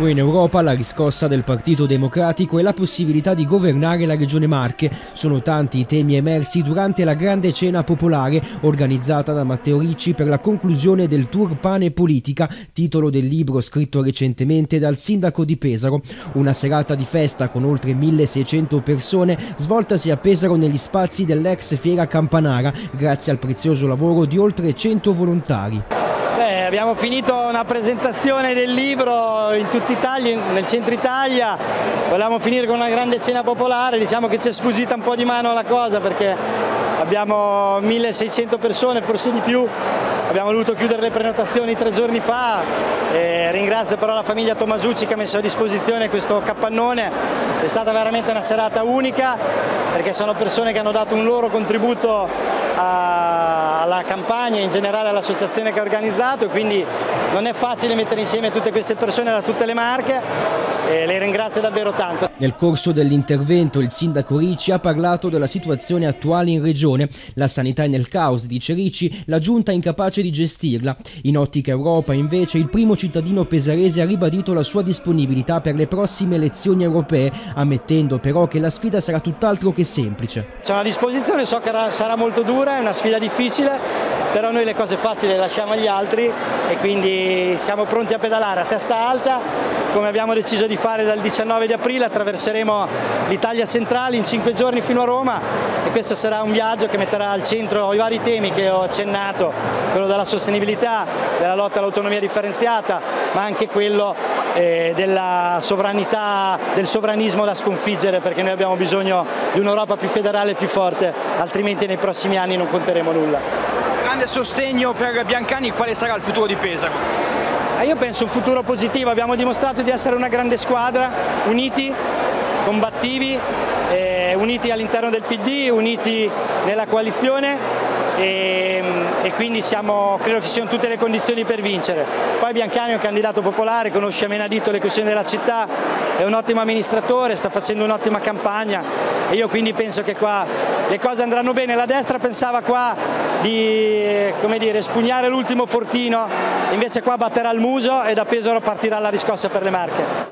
Europa la riscossa del Partito Democratico e la possibilità di governare la regione Marche. Sono tanti i temi emersi durante la grande cena popolare organizzata da Matteo Ricci per la conclusione del tour Pane Politica, titolo del libro scritto recentemente dal sindaco di Pesaro. Una serata di festa con oltre 1600 persone svoltasi a Pesaro negli spazi dell'ex Fiera Campanara grazie al prezioso lavoro di oltre 100 volontari. Abbiamo finito una presentazione del libro in tutta Italia, nel centro Italia, volevamo finire con una grande cena popolare, diciamo che ci è sfuggita un po' di mano la cosa perché abbiamo 1600 persone, forse di più, abbiamo dovuto chiudere le prenotazioni tre giorni fa, e ringrazio però la famiglia Tomasucci che ha messo a disposizione questo capannone, è stata veramente una serata unica perché sono persone che hanno dato un loro contributo a, alla campagna e in generale all'associazione che ha organizzato e quindi non è facile mettere insieme tutte queste persone da tutte le marche e le ringrazio davvero tanto. Nel corso dell'intervento il sindaco Ricci ha parlato della situazione attuale in regione, la sanità è nel caos, dice Ricci, la giunta è incapace di gestirla. In ottica Europa invece il primo cittadino pesarese ha ribadito la sua disponibilità per le prossime elezioni europee, ammettendo però che la sfida sarà tutt'altro che semplice. C'è una disposizione, so che sarà molto dura, è una sfida difficile, però noi le cose facili le lasciamo agli altri e quindi siamo pronti a pedalare a testa alta come abbiamo deciso di fare dal 19 di aprile attraverseremo l'Italia centrale in cinque giorni fino a Roma e questo sarà un viaggio che metterà al centro i vari temi che ho accennato, quello della sostenibilità, della lotta all'autonomia differenziata, ma anche quello eh, della sovranità, del sovranismo da sconfiggere perché noi abbiamo bisogno di un'Europa più federale e più forte, altrimenti nei prossimi anni non conteremo nulla. Grande sostegno per Biancani, quale sarà il futuro di Pesaro? Eh, io penso un futuro positivo, abbiamo dimostrato di essere una grande squadra, uniti, combattivi, eh, uniti all'interno del PD, uniti nella coalizione e, e quindi siamo, credo che ci siano tutte le condizioni per vincere. Poi Biancani è un candidato popolare, conosce a menadito le questioni della città, è un ottimo amministratore, sta facendo un'ottima campagna e io quindi penso che qua le cose andranno bene. La destra pensava qua di dire, spugnare l'ultimo fortino, invece qua batterà il muso e da Pesaro partirà la riscossa per le Marche.